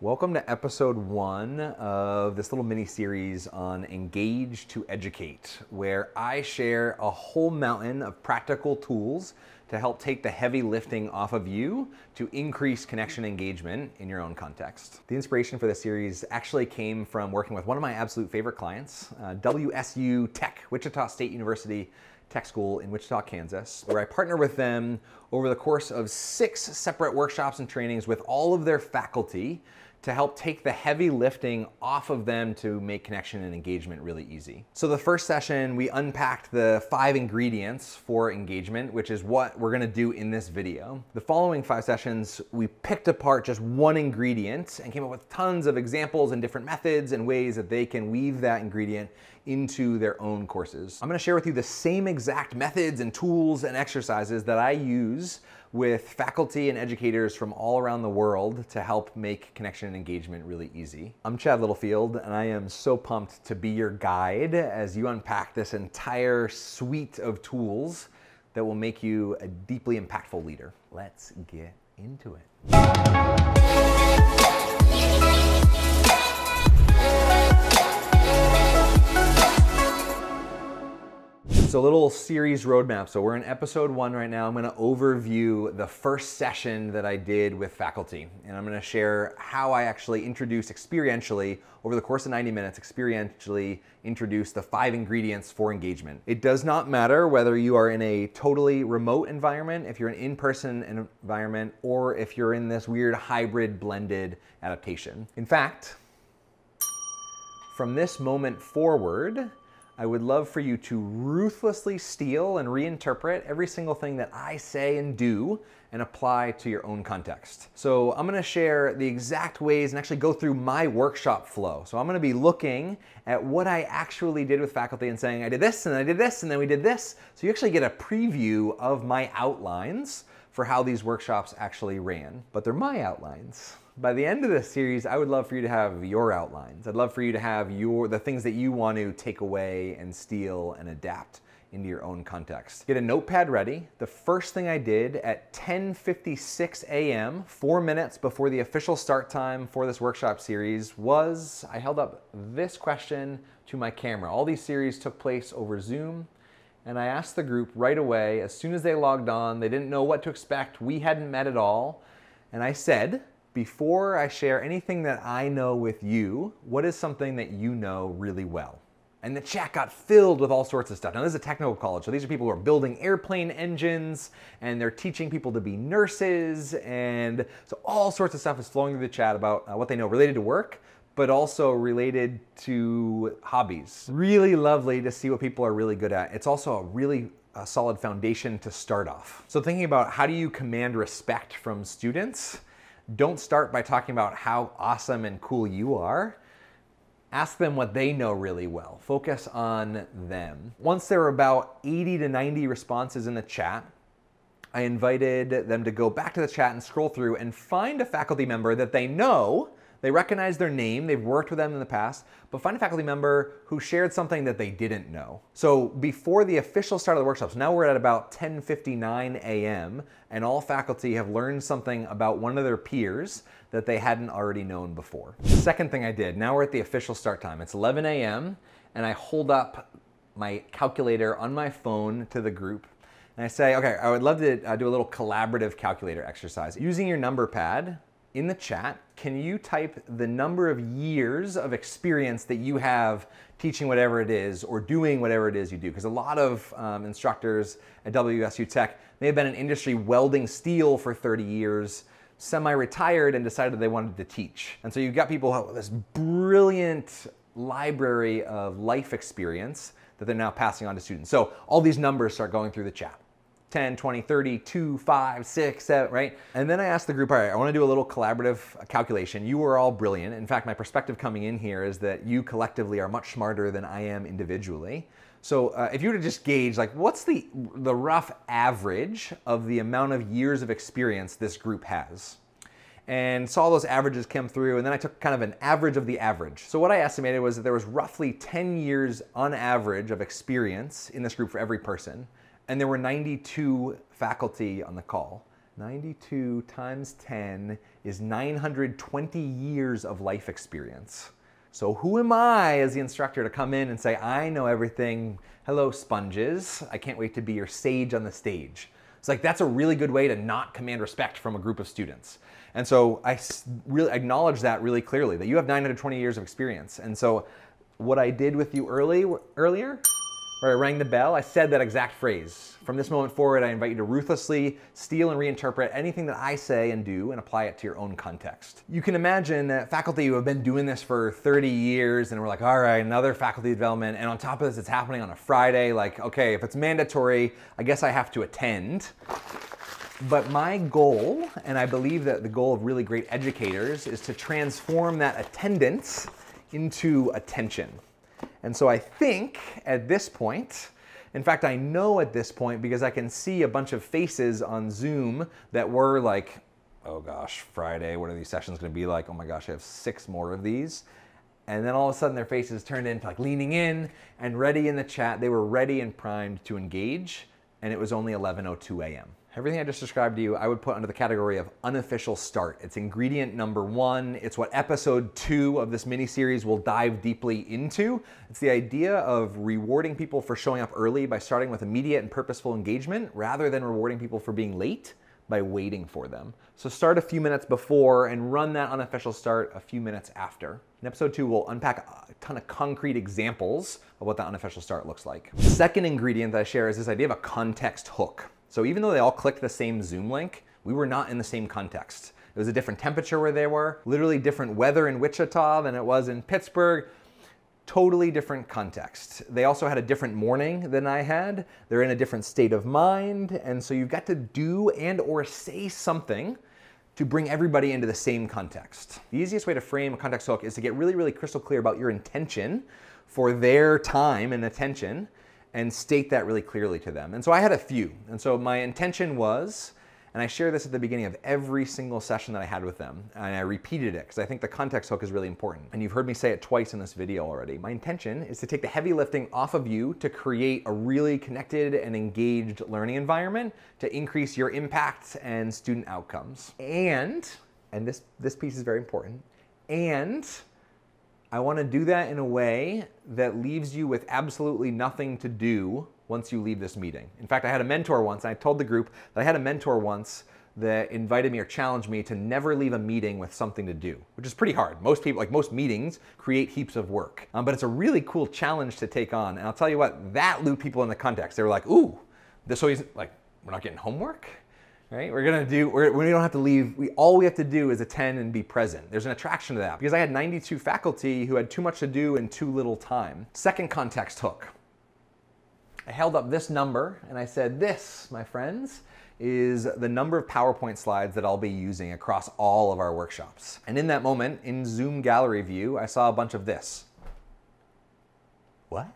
Welcome to episode one of this little mini series on Engage to Educate, where I share a whole mountain of practical tools to help take the heavy lifting off of you to increase connection engagement in your own context. The inspiration for this series actually came from working with one of my absolute favorite clients, uh, WSU Tech, Wichita State University Tech School in Wichita, Kansas, where I partner with them over the course of six separate workshops and trainings with all of their faculty to help take the heavy lifting off of them to make connection and engagement really easy. So the first session, we unpacked the five ingredients for engagement, which is what we're gonna do in this video. The following five sessions, we picked apart just one ingredient and came up with tons of examples and different methods and ways that they can weave that ingredient into their own courses. I'm gonna share with you the same exact methods and tools and exercises that I use with faculty and educators from all around the world to help make connection and engagement really easy. I'm Chad Littlefield, and I am so pumped to be your guide as you unpack this entire suite of tools that will make you a deeply impactful leader. Let's get into it. A little series roadmap. So we're in episode one right now. I'm gonna overview the first session that I did with faculty. And I'm gonna share how I actually introduced experientially, over the course of 90 minutes, experientially introduce the five ingredients for engagement. It does not matter whether you are in a totally remote environment, if you're an in-person environment, or if you're in this weird hybrid blended adaptation. In fact, from this moment forward, I would love for you to ruthlessly steal and reinterpret every single thing that I say and do and apply to your own context. So I'm gonna share the exact ways and actually go through my workshop flow. So I'm gonna be looking at what I actually did with faculty and saying, I did this and I did this and then we did this. So you actually get a preview of my outlines for how these workshops actually ran, but they're my outlines by the end of this series, I would love for you to have your outlines. I'd love for you to have your the things that you want to take away and steal and adapt into your own context. Get a notepad ready. The first thing I did at 10:56 a.m., 4 minutes before the official start time for this workshop series was I held up this question to my camera. All these series took place over Zoom. And I asked the group right away, as soon as they logged on, they didn't know what to expect. We hadn't met at all. And I said, before I share anything that I know with you, what is something that you know really well? And the chat got filled with all sorts of stuff. Now, this is a technical college, so these are people who are building airplane engines and they're teaching people to be nurses. And so, all sorts of stuff is flowing through the chat about uh, what they know related to work, but also related to hobbies. Really lovely to see what people are really good at. It's also a really a solid foundation to start off. So, thinking about how do you command respect from students? Don't start by talking about how awesome and cool you are. Ask them what they know really well. Focus on them. Once there were about 80 to 90 responses in the chat, I invited them to go back to the chat and scroll through and find a faculty member that they know they recognize their name, they've worked with them in the past, but find a faculty member who shared something that they didn't know. So before the official start of the workshops, now we're at about 10:59 a.m. and all faculty have learned something about one of their peers that they hadn't already known before. Second thing I did, now we're at the official start time. It's 11 a.m. and I hold up my calculator on my phone to the group and I say, okay, I would love to uh, do a little collaborative calculator exercise. Using your number pad, in the chat, can you type the number of years of experience that you have teaching whatever it is or doing whatever it is you do? Because a lot of um, instructors at WSU Tech may have been in industry welding steel for 30 years, semi-retired and decided they wanted to teach. And so you've got people with this brilliant library of life experience that they're now passing on to students. So all these numbers start going through the chat. 10, 20, 30, 2, 5, 6, 7, right? And then I asked the group, all right, I want to do a little collaborative calculation. You are all brilliant. In fact, my perspective coming in here is that you collectively are much smarter than I am individually. So uh, if you were to just gauge, like, what's the, the rough average of the amount of years of experience this group has? and saw those averages come through and then I took kind of an average of the average. So what I estimated was that there was roughly 10 years on average of experience in this group for every person and there were 92 faculty on the call. 92 times 10 is 920 years of life experience. So who am I as the instructor to come in and say, I know everything. Hello, sponges. I can't wait to be your sage on the stage. It's like that's a really good way to not command respect from a group of students. And so I really acknowledge that really clearly that you have 920 years of experience. And so what I did with you early earlier where I rang the bell, I said that exact phrase. From this moment forward, I invite you to ruthlessly steal and reinterpret anything that I say and do and apply it to your own context. You can imagine that faculty who have been doing this for 30 years and we're like, all right, another faculty development. And on top of this, it's happening on a Friday. Like, okay, if it's mandatory, I guess I have to attend. But my goal, and I believe that the goal of really great educators, is to transform that attendance into attention. And so I think at this point, in fact, I know at this point because I can see a bunch of faces on Zoom that were like, oh gosh, Friday, what are these sessions gonna be like? Oh my gosh, I have six more of these. And then all of a sudden their faces turned into like leaning in and ready in the chat. They were ready and primed to engage, and it was only 11.02 a.m. Everything I just described to you, I would put under the category of unofficial start. It's ingredient number one. It's what episode two of this mini series will dive deeply into. It's the idea of rewarding people for showing up early by starting with immediate and purposeful engagement rather than rewarding people for being late by waiting for them. So start a few minutes before and run that unofficial start a few minutes after. In episode two, we'll unpack a ton of concrete examples of what that unofficial start looks like. The second ingredient that I share is this idea of a context hook. So even though they all clicked the same Zoom link, we were not in the same context. It was a different temperature where they were, literally different weather in Wichita than it was in Pittsburgh. Totally different context. They also had a different morning than I had. They're in a different state of mind. And so you've got to do and or say something to bring everybody into the same context. The easiest way to frame a context hook is to get really, really crystal clear about your intention for their time and attention and state that really clearly to them. And so I had a few. And so my intention was, and I share this at the beginning of every single session that I had with them, and I repeated it because I think the context hook is really important. And you've heard me say it twice in this video already. My intention is to take the heavy lifting off of you to create a really connected and engaged learning environment to increase your impact and student outcomes. And, and this, this piece is very important, and I want to do that in a way that leaves you with absolutely nothing to do once you leave this meeting. In fact, I had a mentor once, and I told the group that I had a mentor once that invited me or challenged me to never leave a meeting with something to do, which is pretty hard. Most people, like most meetings, create heaps of work. Um, but it's a really cool challenge to take on. And I'll tell you what, that looped people in the context. They were like, ooh, this always, like, we're not getting homework? Right? We're gonna do, we're, we don't have to leave, we, all we have to do is attend and be present. There's an attraction to that because I had 92 faculty who had too much to do in too little time. Second context hook. I held up this number and I said, this, my friends, is the number of PowerPoint slides that I'll be using across all of our workshops. And in that moment, in Zoom gallery view, I saw a bunch of this. What?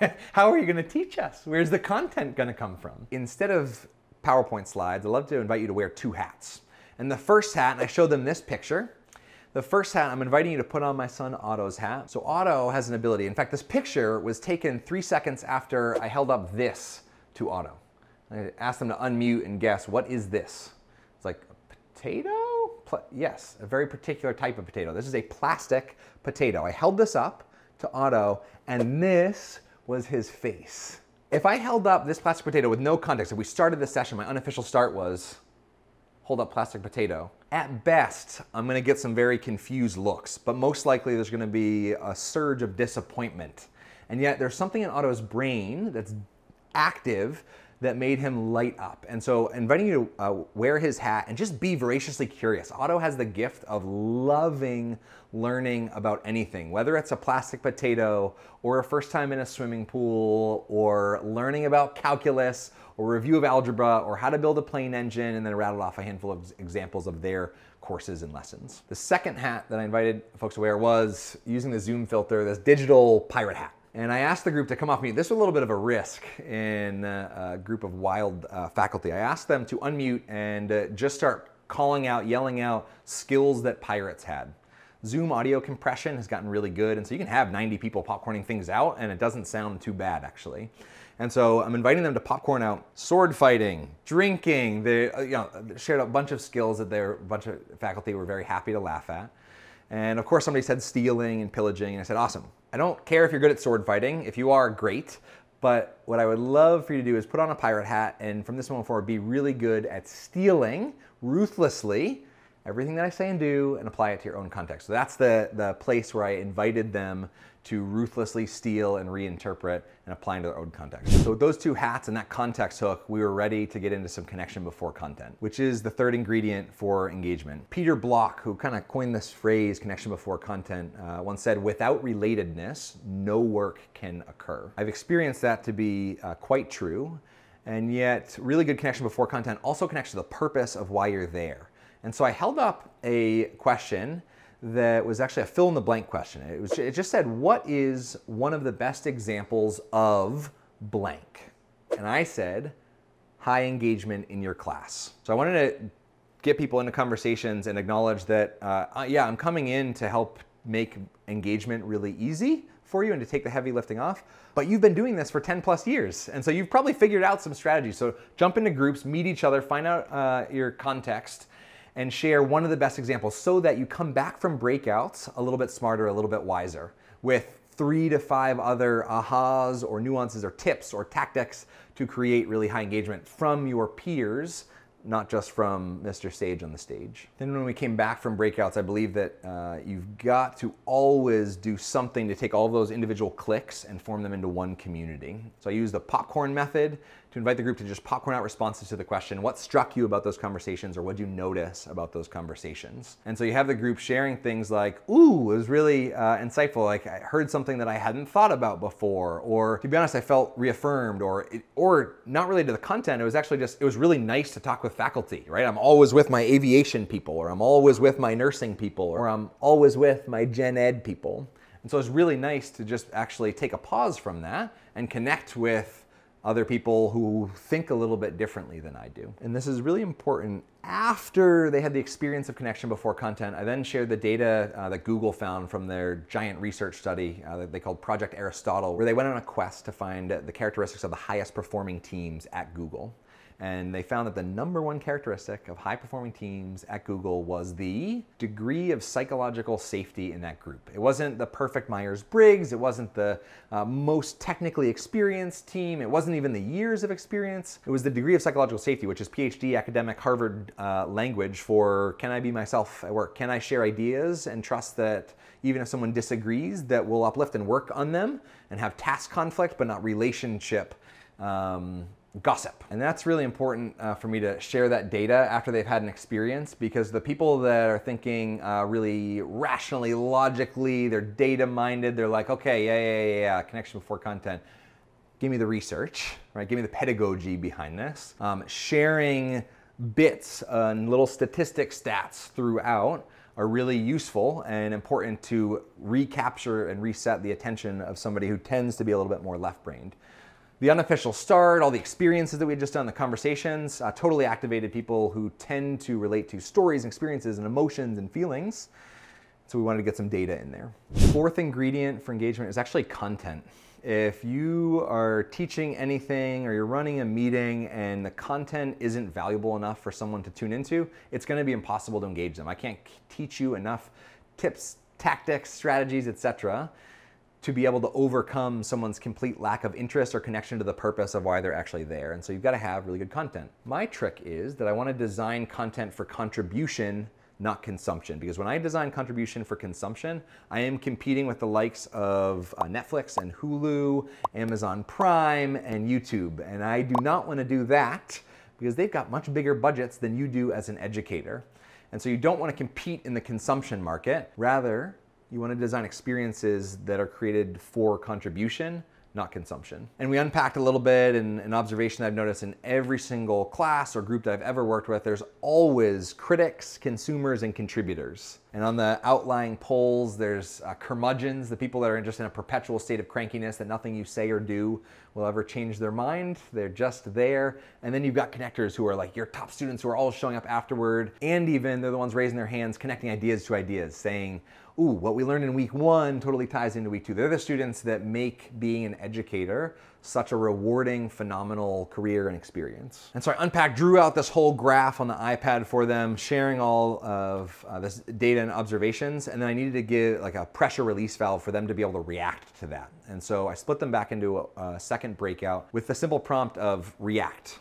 How are you gonna teach us? Where's the content gonna come from? Instead of PowerPoint slides, I'd love to invite you to wear two hats. And the first hat, and I showed them this picture. The first hat, I'm inviting you to put on my son Otto's hat. So Otto has an ability. In fact, this picture was taken three seconds after I held up this to Otto. I asked them to unmute and guess, what is this? It's like a potato? Yes, a very particular type of potato. This is a plastic potato. I held this up to Otto, and this was his face. If I held up this plastic potato with no context, if we started the session, my unofficial start was hold up plastic potato. At best, I'm gonna get some very confused looks, but most likely there's gonna be a surge of disappointment. And yet there's something in Otto's brain that's active that made him light up. And so inviting you to uh, wear his hat and just be voraciously curious. Otto has the gift of loving learning about anything, whether it's a plastic potato or a first time in a swimming pool or learning about calculus or review of algebra or how to build a plane engine and then rattled off a handful of examples of their courses and lessons. The second hat that I invited folks to wear was using the Zoom filter, this digital pirate hat. And I asked the group to come off mute. This was a little bit of a risk in uh, a group of wild uh, faculty. I asked them to unmute and uh, just start calling out, yelling out skills that pirates had. Zoom audio compression has gotten really good, and so you can have 90 people popcorning things out, and it doesn't sound too bad actually. And so I'm inviting them to popcorn out sword fighting, drinking. They uh, you know, shared a bunch of skills that their bunch of faculty were very happy to laugh at. And of course, somebody said stealing and pillaging, and I said, awesome. I don't care if you're good at sword fighting. If you are, great. But what I would love for you to do is put on a pirate hat and from this moment forward be really good at stealing ruthlessly everything that I say and do and apply it to your own context. So that's the, the place where I invited them to ruthlessly steal and reinterpret and apply into their own context. So with those two hats and that context hook, we were ready to get into some connection before content, which is the third ingredient for engagement. Peter Block, who kind of coined this phrase, connection before content, uh, once said, without relatedness, no work can occur. I've experienced that to be uh, quite true. And yet, really good connection before content also connects to the purpose of why you're there. And so I held up a question that was actually a fill in the blank question. It, was, it just said, What is one of the best examples of blank? And I said, High engagement in your class. So I wanted to get people into conversations and acknowledge that, uh, uh yeah, I'm coming in to help make engagement really easy for you and to take the heavy lifting off. But you've been doing this for 10 plus years. And so you've probably figured out some strategies. So jump into groups, meet each other, find out uh, your context, and share one of the best examples so that you come back from breakouts a little bit smarter, a little bit wiser with three to five other ahas or nuances or tips or tactics to create really high engagement from your peers not just from Mr. Sage on the stage. Then when we came back from breakouts, I believe that uh, you've got to always do something to take all those individual clicks and form them into one community. So I use the popcorn method to invite the group to just popcorn out responses to the question, what struck you about those conversations or what did you notice about those conversations? And so you have the group sharing things like, ooh, it was really uh, insightful. Like I heard something that I hadn't thought about before, or to be honest, I felt reaffirmed or, or not related to the content. It was actually just, it was really nice to talk with faculty, right? I'm always with my aviation people, or I'm always with my nursing people, or I'm always with my gen ed people. And so it's really nice to just actually take a pause from that and connect with other people who think a little bit differently than I do. And this is really important. After they had the experience of connection before content, I then shared the data uh, that Google found from their giant research study uh, that they called Project Aristotle, where they went on a quest to find the characteristics of the highest performing teams at Google. And they found that the number one characteristic of high performing teams at Google was the degree of psychological safety in that group. It wasn't the perfect Myers Briggs, it wasn't the uh, most technically experienced team, it wasn't even the years of experience. It was the degree of psychological safety, which is PhD academic Harvard uh, language for can I be myself at work? Can I share ideas and trust that even if someone disagrees, that we'll uplift and work on them and have task conflict, but not relationship. Um, gossip. And that's really important uh, for me to share that data after they've had an experience because the people that are thinking uh, really rationally, logically, they're data minded, they're like, okay, yeah, yeah, yeah, yeah, connection before content. Give me the research, right? Give me the pedagogy behind this. Um, sharing bits and little statistic stats throughout are really useful and important to recapture and reset the attention of somebody who tends to be a little bit more left-brained. The unofficial start, all the experiences that we had just done, the conversations, uh, totally activated people who tend to relate to stories, and experiences, and emotions and feelings. So we wanted to get some data in there. Fourth ingredient for engagement is actually content. If you are teaching anything or you're running a meeting and the content isn't valuable enough for someone to tune into, it's gonna be impossible to engage them. I can't teach you enough tips, tactics, strategies, etc to be able to overcome someone's complete lack of interest or connection to the purpose of why they're actually there. And so you've got to have really good content. My trick is that I want to design content for contribution, not consumption. Because when I design contribution for consumption, I am competing with the likes of uh, Netflix and Hulu, Amazon Prime, and YouTube. And I do not want to do that because they've got much bigger budgets than you do as an educator. And so you don't want to compete in the consumption market. Rather, you want to design experiences that are created for contribution, not consumption. And we unpacked a little bit and an observation I've noticed in every single class or group that I've ever worked with, there's always critics, consumers, and contributors. And on the outlying poles, there's uh, curmudgeons, the people that are just in a perpetual state of crankiness that nothing you say or do will ever change their mind. They're just there. And then you've got connectors who are like your top students who are all showing up afterward. And even they're the ones raising their hands, connecting ideas to ideas, saying, ooh, what we learned in week one totally ties into week two. They're the students that make being an educator such a rewarding, phenomenal career and experience. And so I unpacked, drew out this whole graph on the iPad for them, sharing all of uh, this data and observations. And then I needed to give like a pressure release valve for them to be able to react to that. And so I split them back into a, a second breakout with the simple prompt of react.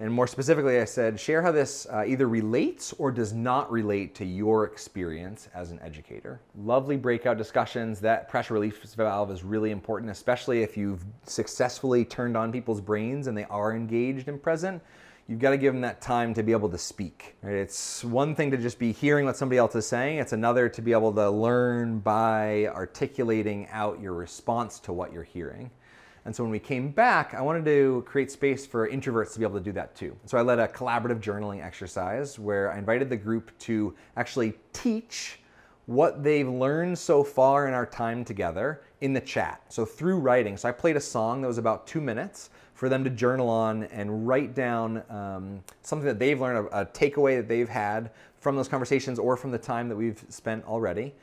And more specifically, I said, share how this uh, either relates or does not relate to your experience as an educator. Lovely breakout discussions. That pressure relief valve is really important, especially if you've successfully turned on people's brains and they are engaged and present. You've got to give them that time to be able to speak. Right? It's one thing to just be hearing what somebody else is saying. It's another to be able to learn by articulating out your response to what you're hearing. And so when we came back, I wanted to create space for introverts to be able to do that too. So I led a collaborative journaling exercise where I invited the group to actually teach what they've learned so far in our time together in the chat. So through writing. So I played a song that was about two minutes for them to journal on and write down um, something that they've learned, a, a takeaway that they've had from those conversations or from the time that we've spent already.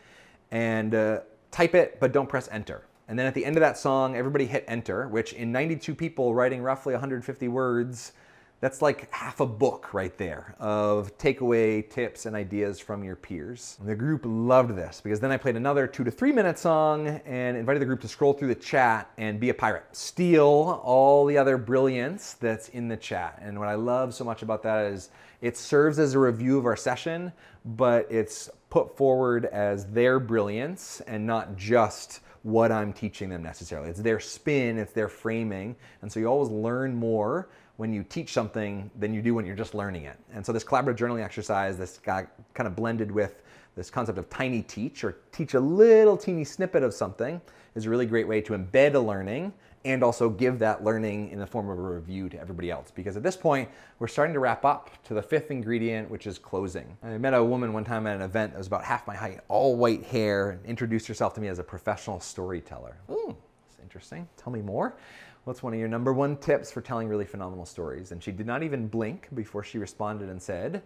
And uh, type it, but don't press enter. And then at the end of that song, everybody hit enter, which in 92 people writing roughly 150 words, that's like half a book right there of takeaway tips and ideas from your peers. And the group loved this because then I played another two to three minute song and invited the group to scroll through the chat and be a pirate. Steal all the other brilliance that's in the chat. And what I love so much about that is it serves as a review of our session, but it's put forward as their brilliance and not just what I'm teaching them necessarily. It's their spin, it's their framing. And so you always learn more when you teach something than you do when you're just learning it. And so this collaborative journaling exercise, this got kind of blended with this concept of tiny teach or teach a little teeny snippet of something is a really great way to embed a learning and also give that learning in the form of a review to everybody else. Because at this point, we're starting to wrap up to the fifth ingredient, which is closing. I met a woman one time at an event that was about half my height, all white hair, and introduced herself to me as a professional storyteller. Ooh, that's interesting. Tell me more. What's one of your number one tips for telling really phenomenal stories? And she did not even blink before she responded and said,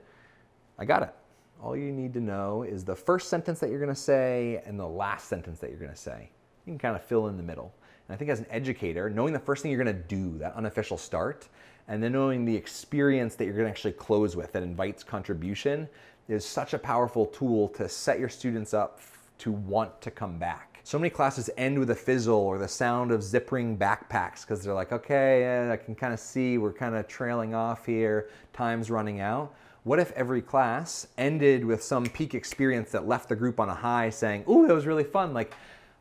I got it. All you need to know is the first sentence that you're gonna say and the last sentence that you're gonna say. You can kind of fill in the middle. And I think as an educator, knowing the first thing you're gonna do, that unofficial start, and then knowing the experience that you're gonna actually close with that invites contribution is such a powerful tool to set your students up to want to come back. So many classes end with a fizzle or the sound of zippering backpacks because they're like, okay, I can kind of see we're kind of trailing off here, time's running out. What if every class ended with some peak experience that left the group on a high saying, ooh, that was really fun. Like,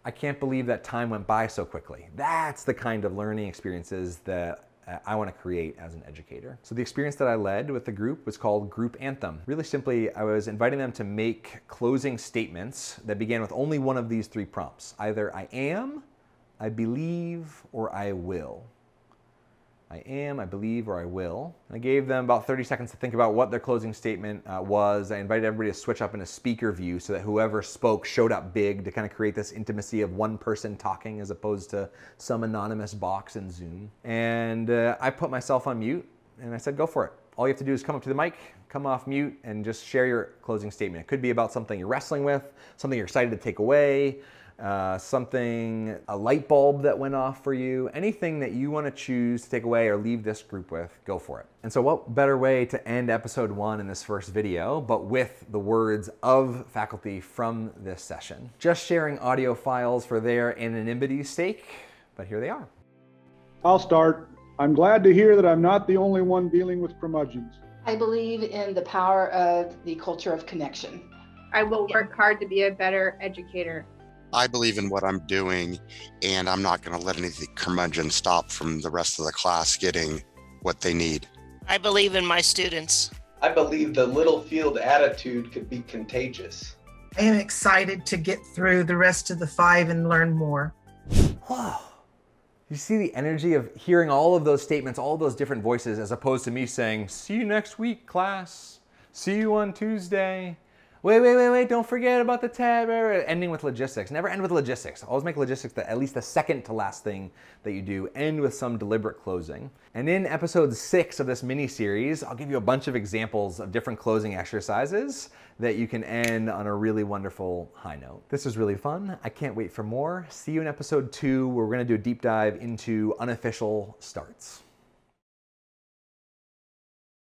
I can't believe that time went by so quickly. That's the kind of learning experiences that uh, I want to create as an educator. So the experience that I led with the group was called Group Anthem. Really simply, I was inviting them to make closing statements that began with only one of these three prompts. Either I am, I believe, or I will. I am, I believe, or I will. I gave them about 30 seconds to think about what their closing statement uh, was. I invited everybody to switch up into speaker view so that whoever spoke showed up big to kind of create this intimacy of one person talking as opposed to some anonymous box in Zoom. And uh, I put myself on mute and I said, go for it. All you have to do is come up to the mic, come off mute, and just share your closing statement. It could be about something you're wrestling with, something you're excited to take away, uh, something, a light bulb that went off for you, anything that you want to choose to take away or leave this group with, go for it. And so what better way to end episode one in this first video, but with the words of faculty from this session. Just sharing audio files for their anonymity's sake, but here they are. I'll start. I'm glad to hear that I'm not the only one dealing with curmudgeons. I believe in the power of the culture of connection. I will work hard to be a better educator. I believe in what I'm doing, and I'm not going to let any curmudgeon stop from the rest of the class getting what they need. I believe in my students. I believe the Littlefield attitude could be contagious. I am excited to get through the rest of the five and learn more. Wow. You see the energy of hearing all of those statements, all those different voices, as opposed to me saying, see you next week, class. See you on Tuesday. Wait, wait, wait, wait, don't forget about the tab. Ending with logistics. Never end with logistics. Always make logistics the, at least the second to last thing that you do. End with some deliberate closing. And in episode six of this mini series, I'll give you a bunch of examples of different closing exercises that you can end on a really wonderful high note. This was really fun. I can't wait for more. See you in episode two, where we're gonna do a deep dive into unofficial starts.